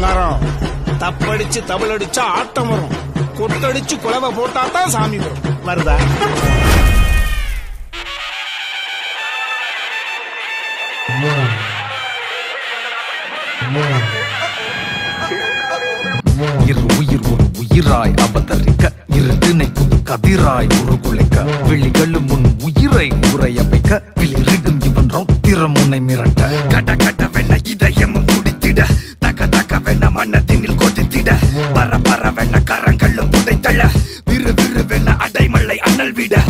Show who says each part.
Speaker 1: பங்காரம் தப்படிச்சு தமிழடிச்சா ஆட்டம் வரும். கொட்டடிச்சு குலவை போட்டா தான் சாமி வரும். வருதா?
Speaker 2: இரு உயிர் ஒரு உயிராய் அபதரிக்க இரு திணைக்கும் கதிராய் உருகுலைக்க விழிகளும் முன் உயிரை உரைய வைக்க விளிரிடும் இவன் ரௌத்திரம் உன்னை மிரட்ட. கட்ட கட்ட தக கொதித்திட. பர பர வெண்ண கரங்களும் புதைத்தள. விறு விறு வெண்ண அடைமழை அனல் விட